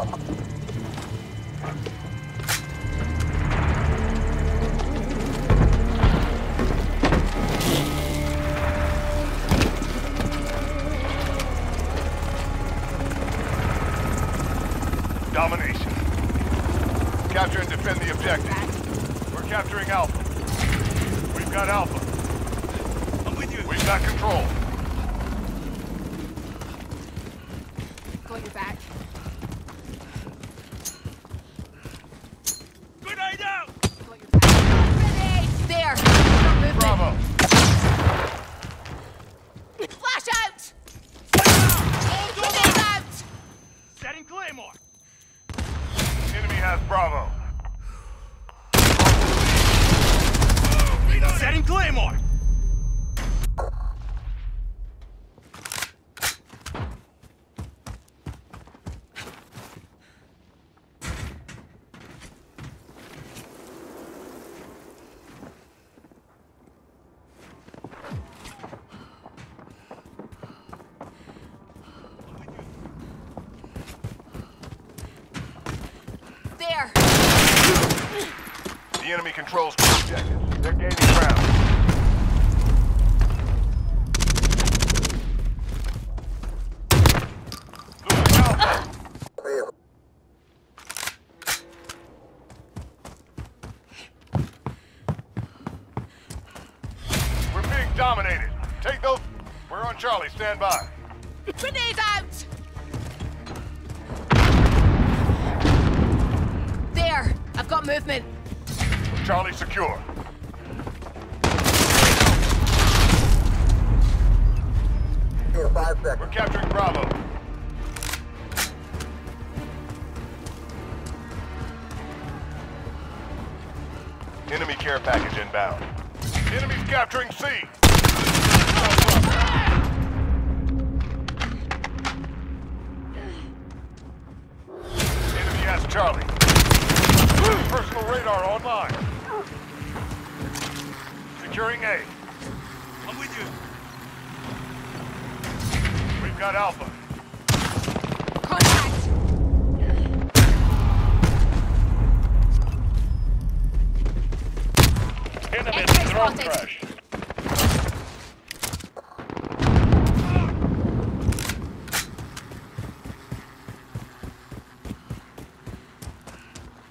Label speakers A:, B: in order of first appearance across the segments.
A: Domination. Capture and defend the objective. We're capturing Alpha. We've got Alpha.
B: I'm with you.
A: We've got control.
C: Got your back.
B: Grenade out!
C: Got your back. Grenade! There! Stop movement.
A: Bravo.
C: Flash out! Grenade out!
B: Setting Claymore.
A: Enemy has Bravo.
B: Setting Claymore.
C: There!
A: Enemy controls two objectives. They're gaining ground. We're being dominated. Take those. We're on Charlie. Stand by.
C: Grenade out! There! I've got movement.
A: Charlie secure. We're capturing Bravo. Enemy care package inbound. Enemy's capturing C. Enemy has Charlie. Personal radar online. Securing A.
B: I'm with you.
A: We've got Alpha.
C: Contact!
A: Enemy drone crash.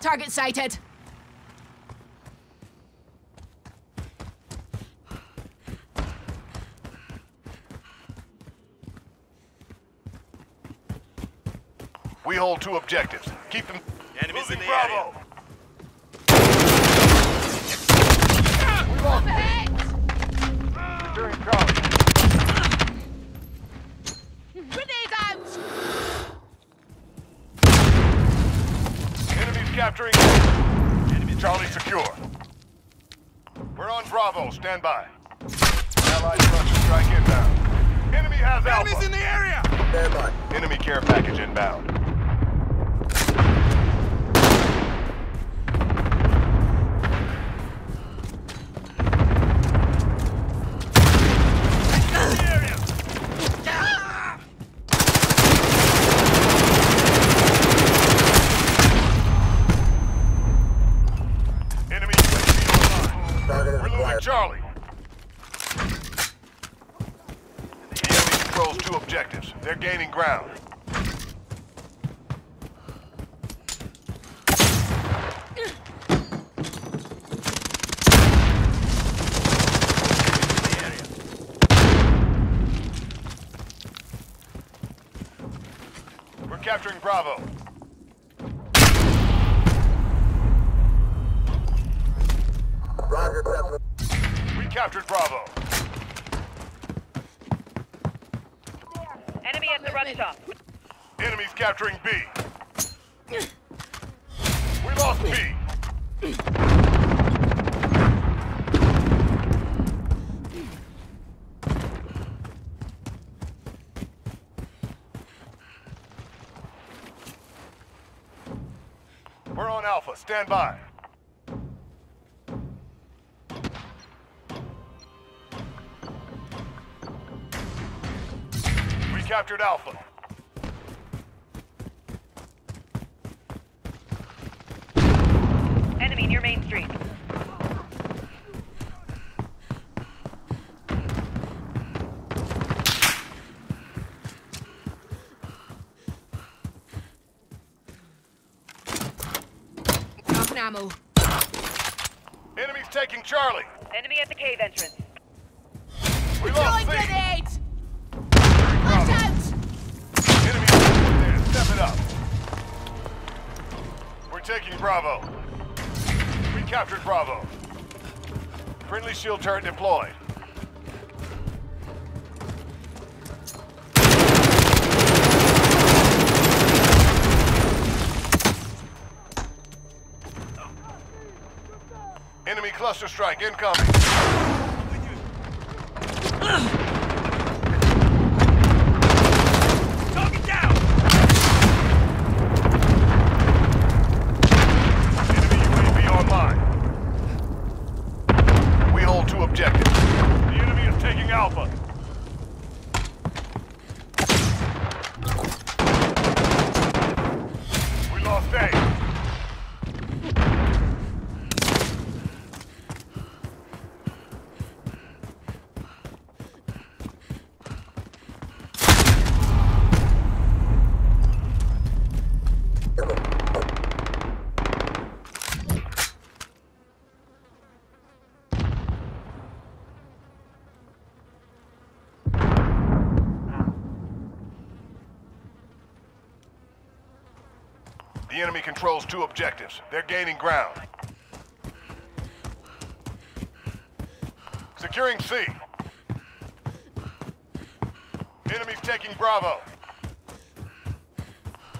C: Target sighted.
A: Hold two objectives. Keep them.
B: Enemies in the
A: Bravo. Securing Charlie.
C: Grenade out!
A: Enemies capturing. Enemy Charlie secure. We're on Bravo. Stand by. Allied structure strike inbound. Enemy has
B: Enemies
A: Alpha.
B: in the area.
A: Enemy care package inbound.
B: The area.
A: Enemy UAV online. Charlie. The enemy controls two objectives. They're gaining ground. We're capturing Bravo. We captured Bravo.
D: Enemy at the rug shop.
A: Enemies capturing B. We lost B. We're on Alpha. Stand by. captured Alpha.
D: Enemy near
C: Main Street. Ammo.
A: Enemy's taking Charlie.
D: Enemy at the cave entrance.
A: We lost C. We're taking Bravo. We captured Bravo. Friendly shield turret deployed. Enemy cluster strike incoming.
B: I'm with you. Target down!
A: Enemy UAV online. We hold two objectives. The enemy is taking Alpha. We lost A. The enemy controls two objectives. They're gaining ground. Securing C. Enemy's taking Bravo.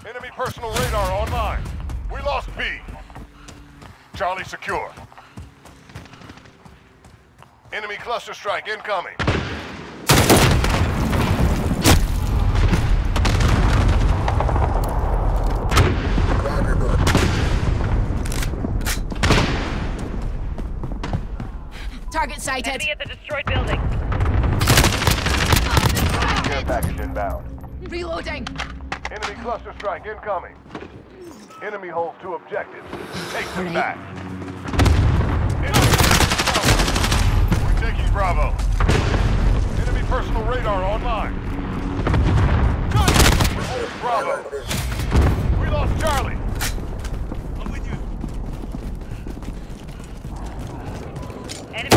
A: Enemy personal radar online. We lost B. Charlie secure. Enemy cluster strike incoming.
C: Target sighted.
D: Enemy at the destroyed building.
A: Care package inbound.
C: Reloading.
A: Enemy cluster strike incoming. Enemy holds two objectives. Take them back. Enemy- We're taking Bravo. Enemy personal radar online. Bravo. We lost Charlie.
B: I'm with you.
D: Enemy.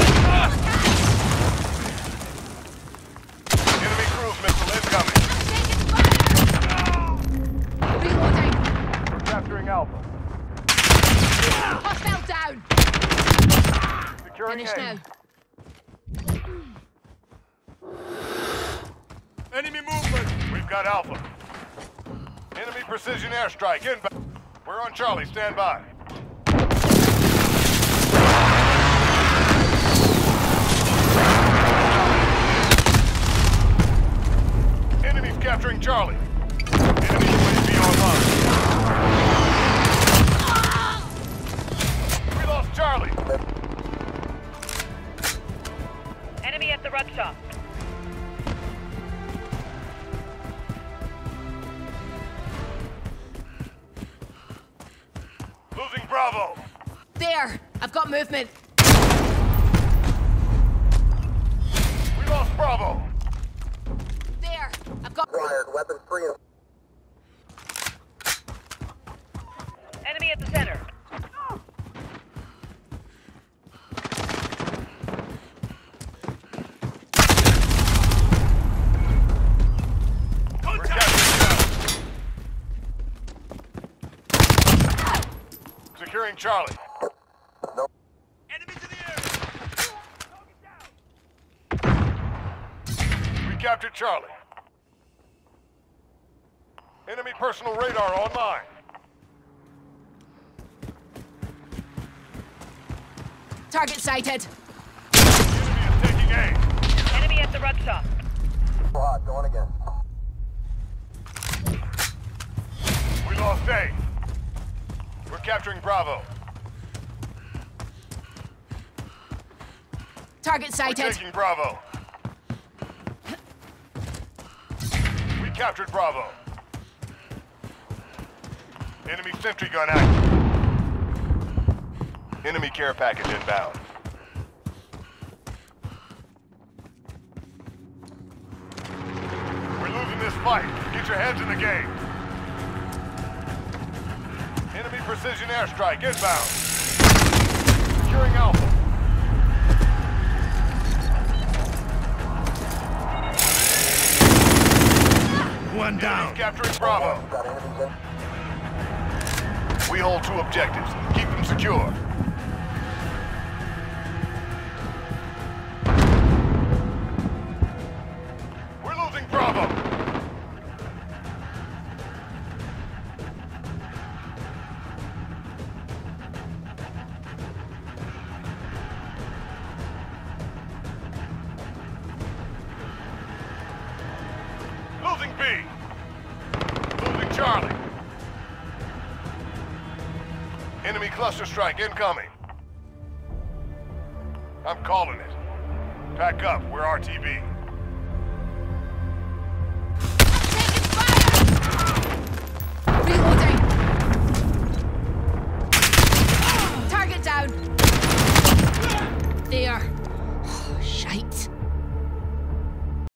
A: Enemy cruise missile incoming.
C: Reloading.
A: We're capturing Alpha.
C: Hostile down.
A: Securing
C: Finish
A: A.
C: now.
B: Enemy movement!
A: We've got Alpha. Enemy precision airstrike inbound. We're on Charlie. Stand by. Enemies capturing Charlie. Securing Charlie.
E: No.
D: Enemy
B: to the area!
A: We captured Charlie. Enemy personal radar online.
C: Target sighted.
A: Enemy is taking A.
D: Enemy at the rug shop.
E: Squad, going again.
A: We lost A. We're capturing Bravo.
C: Target sighted.
A: We're taking Bravo. we captured Bravo. Enemy sentry gun active. Enemy care package inbound. We're losing this fight. Get your heads in the game. precision airstrike inbound. Securing Alpha.
B: One down.
A: Enemies capturing Bravo. We hold two objectives. Keep them secure. Cluster strike incoming. I'm calling it. Pack up, we're RTB. Reloading. Target down. There. Oh, shite.